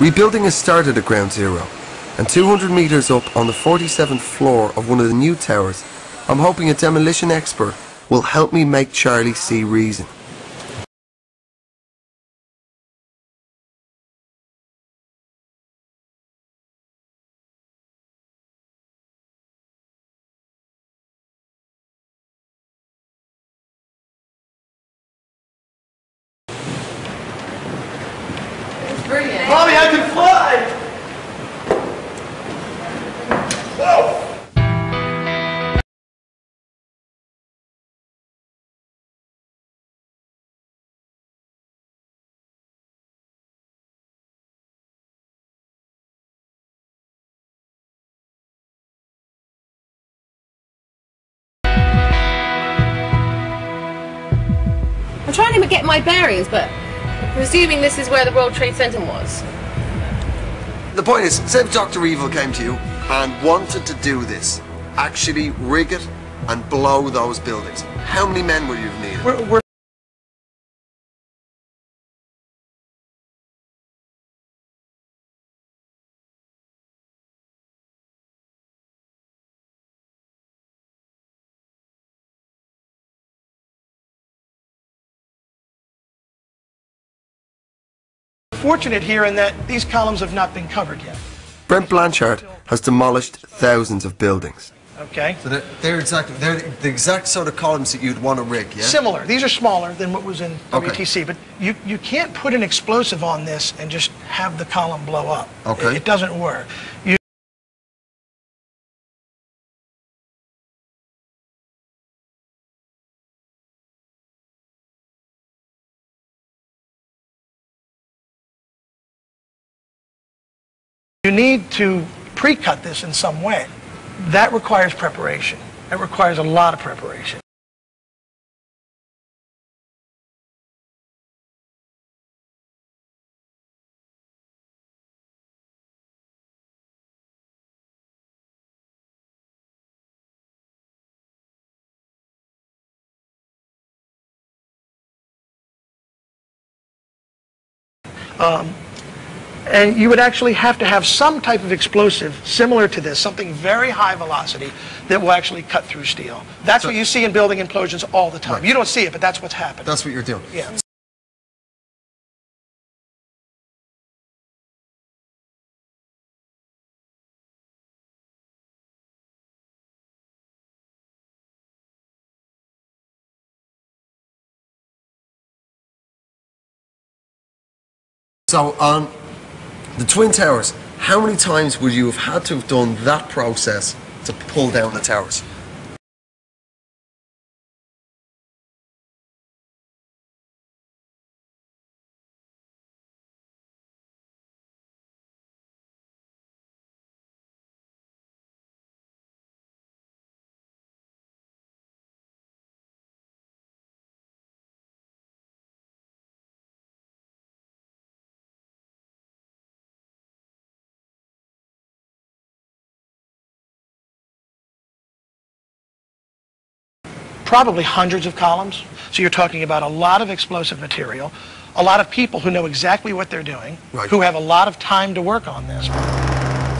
Rebuilding has started at ground zero, and 200 metres up on the 47th floor of one of the new towers, I'm hoping a demolition expert will help me make Charlie see reason. Trying to get my bearings, but presuming this is where the World Trade Center was. The point is, say if Dr. Evil came to you and wanted to do this, actually rig it and blow those buildings, how many men would you have needed? We're, we're fortunate here in that these columns have not been covered yet. Brent Blanchard has demolished thousands of buildings. Okay? So they're, they're exactly they're the exact sort of columns that you'd want to rig, yeah? Similar. These are smaller than what was in Okay. WTC, but you, you can't put an explosive on this and just have the column blow up. Okay. It, it doesn't work. You, need to pre-cut this in some way. That requires preparation. That requires a lot of preparation. Um, And you would actually have to have some type of explosive similar to this, something very high velocity that will actually cut through steel. That's So- what you see in building implosions all the time. Right. You don't see it, but that's what's happening. That's what you're doing. yeah. So on the Twin Towers, how many times would you have had to have done that process to pull down the towers? Probably hundreds of columns. So you're talking about a lot of explosive material, a lot of people who know exactly what they're doing, Right. who have a lot of time to work on this.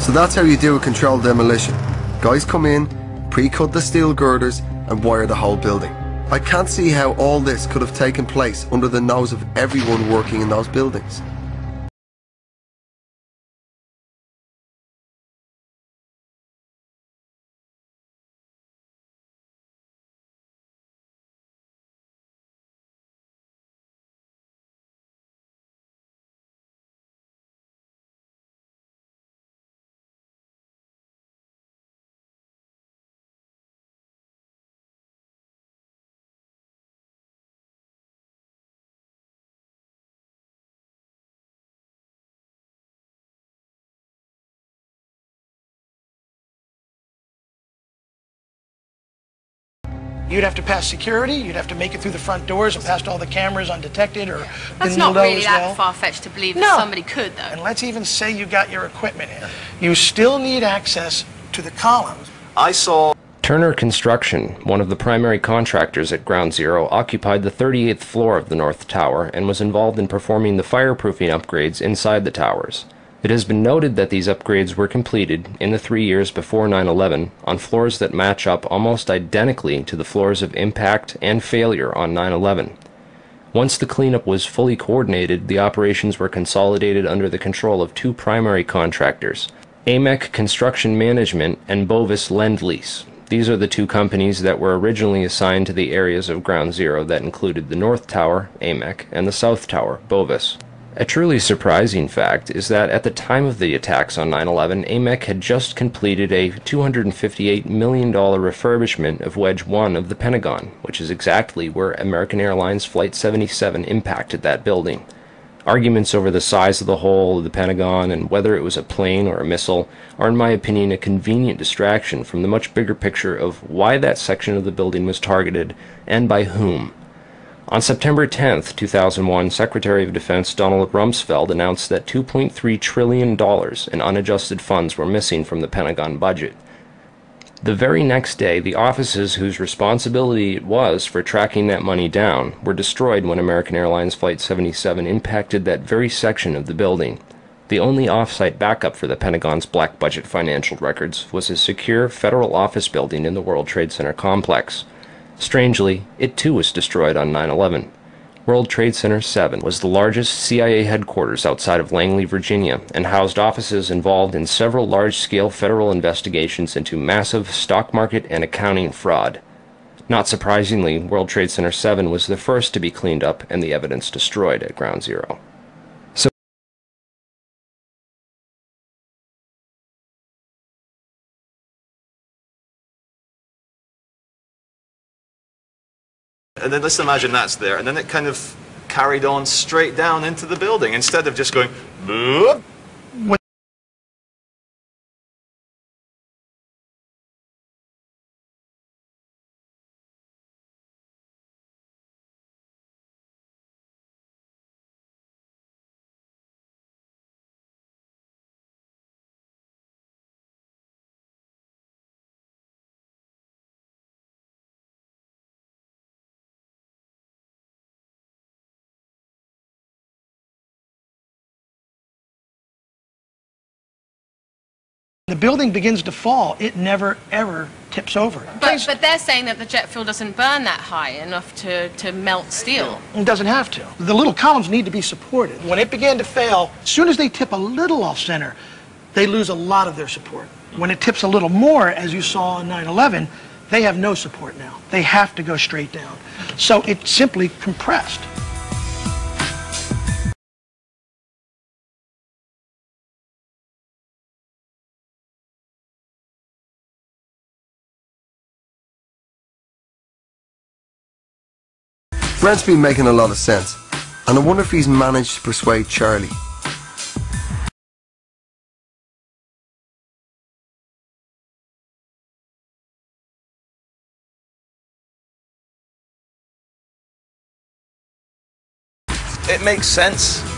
So that's how you do a controlled demolition. Guys come in, pre-cut the steel girders and wire the whole building. I can't see how all this could have taken place under the nose of everyone working in those buildings. You'd have to pass security, you'd have to make it through the front doors and past all the cameras undetected or That's not those really that well. far-fetched to believe No. that somebody could, though. And let's even say you got your equipment in. You still need access to the columns. I saw Turner Construction, one of the primary contractors at Ground Zero, occupied the 38th floor of the North Tower and was involved in performing the fireproofing upgrades inside the towers. It has been noted that these upgrades were completed in the three years before 9 11 on floors that match up almost identically to the floors of impact and failure on 9 11. Once the cleanup was fully coordinated, the operations were consolidated under the control of two primary contractors AMEC Construction Management and Bovis Lend Lease. These are the two companies that were originally assigned to the areas of Ground Zero that included the North Tower, AMEC, and the South Tower, Bovis. A truly surprising fact is that at the time of the attacks on 9 11, AMEC had just completed a $258 million refurbishment of Wedge 1 of the Pentagon, which is exactly where American Airlines Flight 77 impacted that building. Arguments over the size of the hole of the Pentagon and whether it was a plane or a missile are, in my opinion, a convenient distraction from the much bigger picture of why that section of the building was targeted and by whom. On September 10, 2001, Secretary of Defense Donald Rumsfeld announced that $2.3 trillion in unadjusted funds were missing from the Pentagon budget. The very next day, the offices whose responsibility it was for tracking that money down were destroyed when American Airlines Flight 77 impacted that very section of the building. The only off-site backup for the Pentagon's black budget financial records was a secure federal office building in the World Trade Center complex. Strangely, it too was destroyed on 9 11. World Trade Center 7 was the largest CIA headquarters outside of Langley, Virginia, and housed offices involved in several large scale federal investigations into massive stock market and accounting fraud. Not surprisingly, World Trade Center 7 was the first to be cleaned up and the evidence destroyed at Ground Zero. And then let's imagine that's there. And then it kind of carried on straight down into the building instead of just going, boop. The building begins to fall, it never ever tips over. But, but they're saying that the jet fuel doesn't burn that high enough to, to melt steel. It doesn't have to. The little columns need to be supported. When it began to fail, as soon as they tip a little off center, they lose a lot of their support. When it tips a little more, as you saw on 9-11, they have no support now. They have to go straight down. So it simply compressed. Brent's been making a lot of sense, and I wonder if he's managed to persuade Charlie. It makes sense.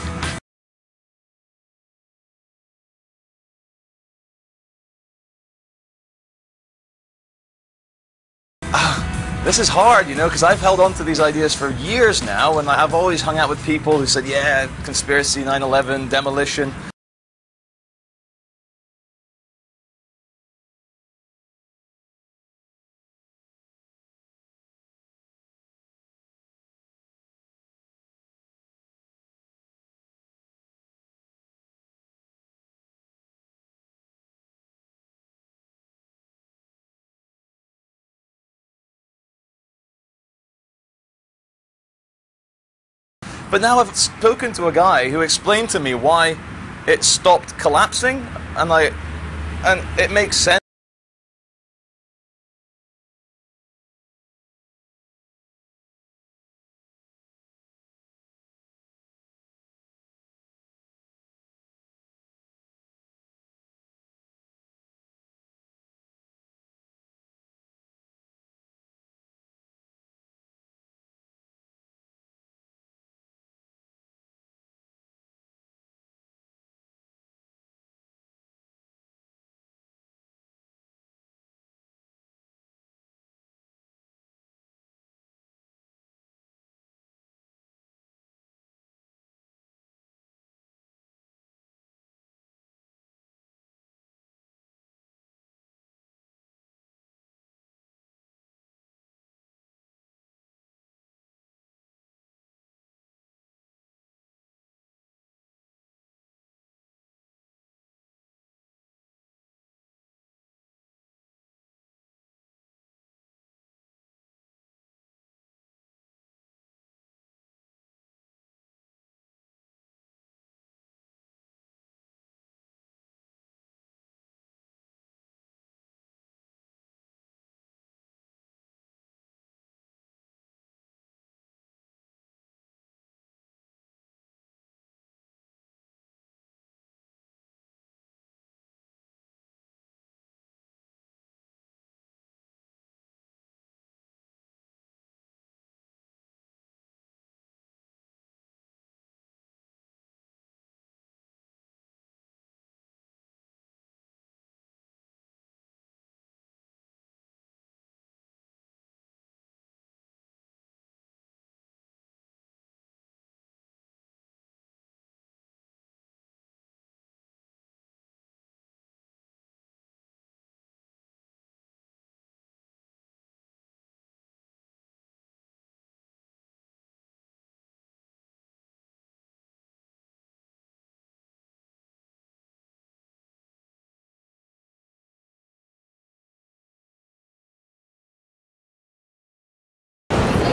This is hard, you know, because I've held on to these ideas for years now, and I've always hung out with people who said, yeah, conspiracy, 9 11, demolition. But now I've spoken to a guy who explained to me why it stopped collapsing, and I, and it makes sense.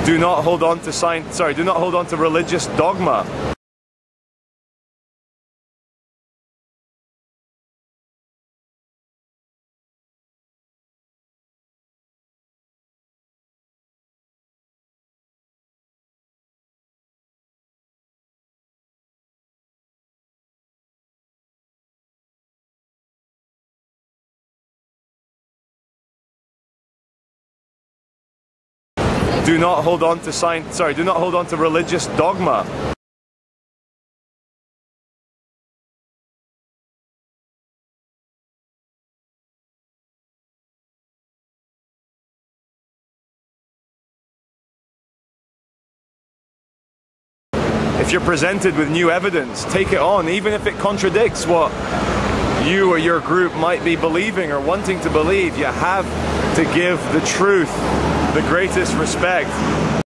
Do not hold on to science. Sorry, do not hold on to religious dogma. Do not hold on to science. Sorry, do not hold on to religious dogma. If you're presented with new evidence, take it on, even if it contradicts what you or your group might be believing or wanting to believe. You have to give the truth the greatest respect.